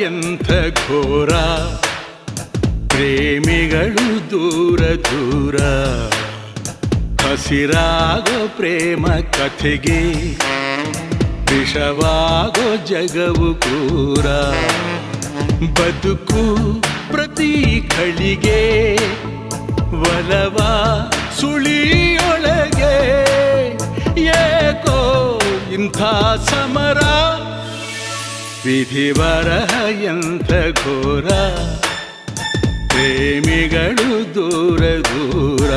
ಎಂಥ ಘೋರ? ಪ್ರೇಮಿಗಳು ದೂರ ದೂರ. ಹಸಿರಾಗೋ ಪ್ರೇಮ ಕಥೆಗೆ ವಿಷವಾಗೋ ಜಗವು ಕೂರ ಬದುಕು ಪ್ರತಿ ಕಳಿಗೆ ಒಲವ ಸುಳಿಯೊಳಗೆ. ಏಕೋ ಇಂಥ ಸಮರ ವಿಧಿ ಬರಹ ಎಂಥ ಘೋರ ಪ್ರೇಮಿಗಳು ದೂರ ದೂರ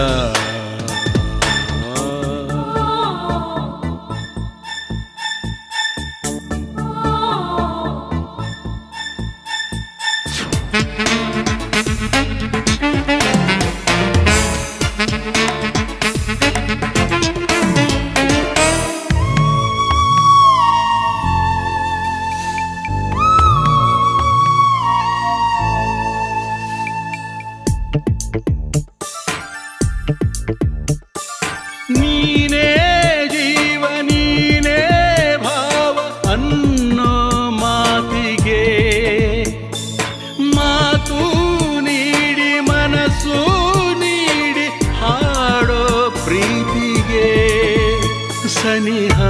ಸನಿಹ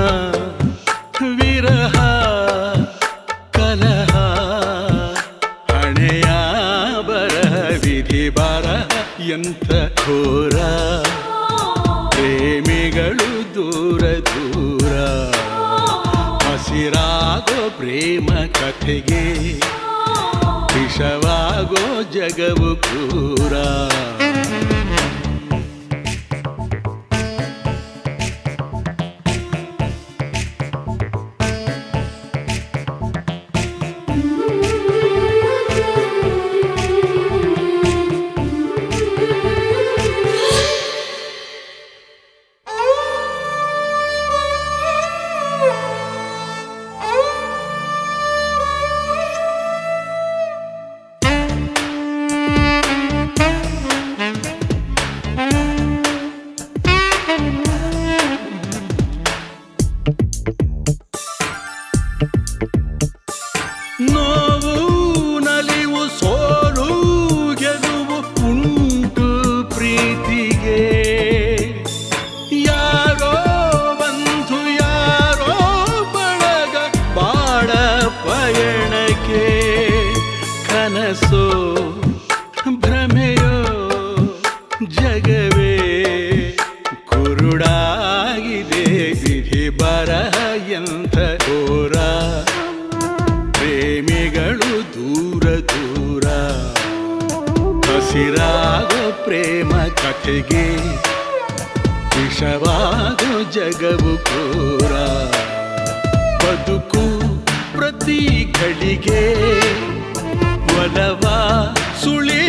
ವಿರಹ, ಕಲಹ, ಹಣೆಯ ಬರ ವಿಧಿ ಬರಹ, ಎಂಥ ಘೋರ. ಪ್ರೇಮಿಗಳು ದೂರ ದೂರ. ಹಸಿರಾಗೋ ಪ್ರೇಮ ಕಥೆಗೆ, ವಿಷವಾಗೋ ಜಗವು ಕ್ರೂರ. ಘೋರ ಪ್ರೇಮಿಗಳು ದೂರ ದೂರ. ಹಸಿರಾದ ಪ್ರೇಮ ಕಥೆಗೆ ವಿಷವಾದ ಜಗವು ಕೋರ ಬದುಕು ಪ್ರತಿ ಘಳಿಗೆ ಒಲವ ಸುಳಿ